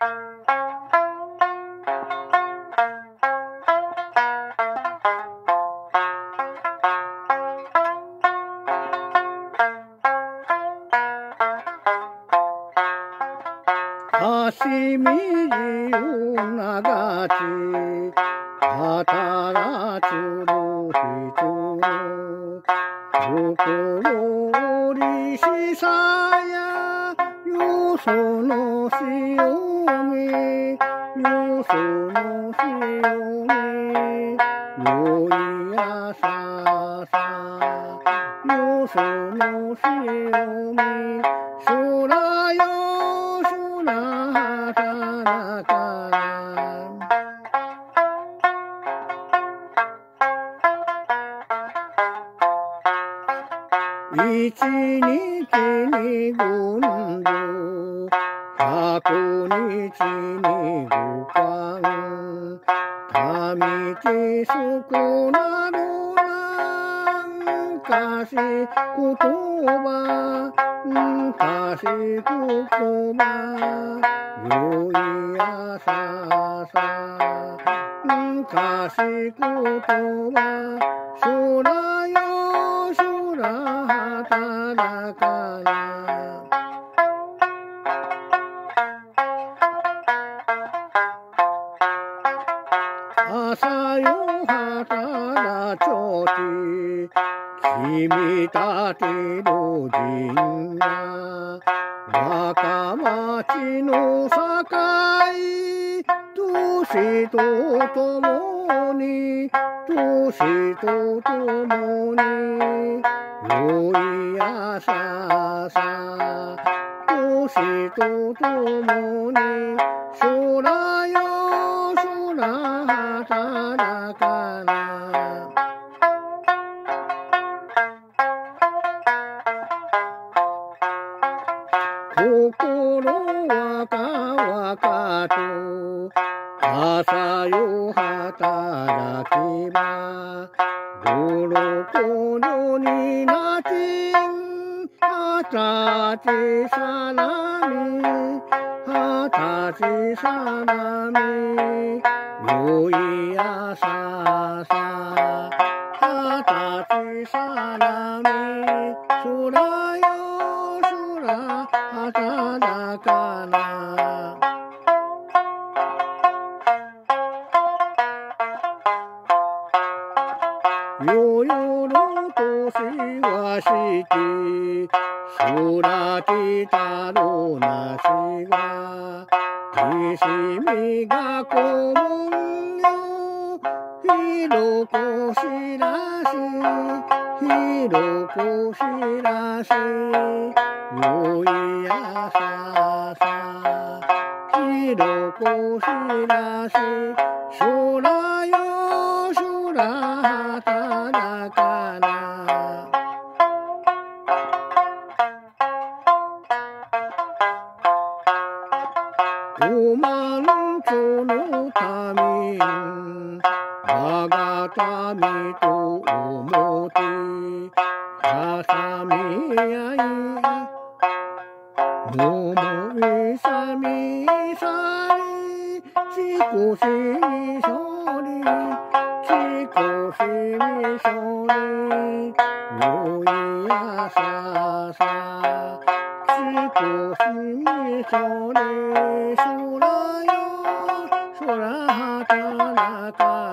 しみじうながち、あたらつのひとる、こくよりしさや、よそのしお潮目よその潮目よいやささよその潮目空よ空働か一日に軍旅 百日に五冠民地少なるなんかし言葉んかし言葉。よいやささかし言葉。空よ空働かちょち君たちの陣が若町の境年とともに年とともによいやささ年とともに空よ空働か心はかわかと朝よ働きば五六女になちん二十歳さらみ二十歳さらみよいやささ二十歳さらみ よよろとしわして育てたろなしがきしみがこもんよ。ひろこしらしひろこしらしよいやささ。ひろこしらし空よ 오만조노 타미 아가타미 또 오모티 야사미야이 노모이사미사이 치고시미소리 치고시미소리 요이야사사 치고시 小绿输啦哟，树啦哒啦哒。